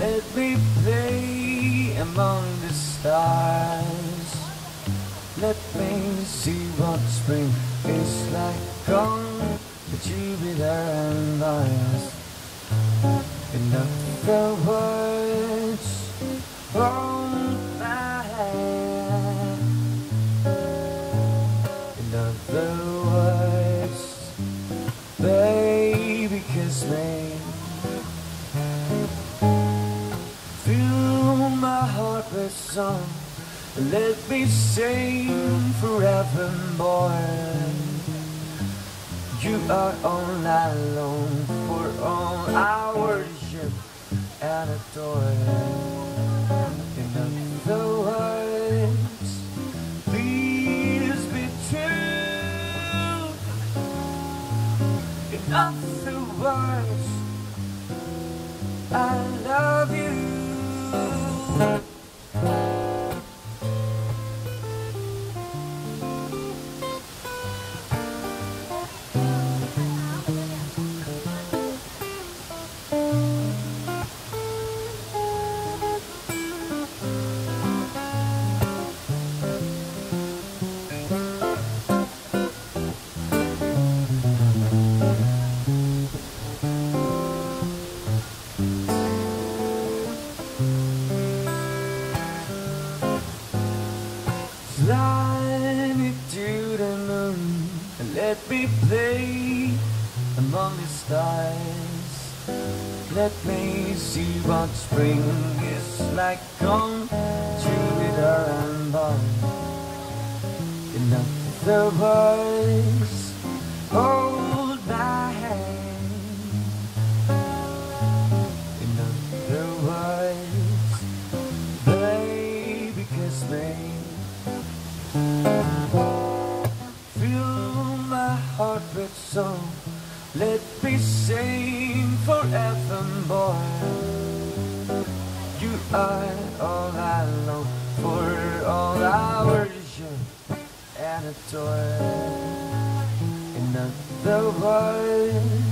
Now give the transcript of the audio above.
Let me play among the stars. Let me see what spring is like on the Jupiter and Mars. In other words, on my head. In other words, baby, kiss me. Song. Let me sing forevermore. You are all I long for, all I worship and adore. In other words, please be true. In other words, I love you. Play among the stars. Let me see what spring is like on Jupiter and Mars. In other words, with song. Let me sing forevermore. You are all I long for, all I worship and adore. In other words,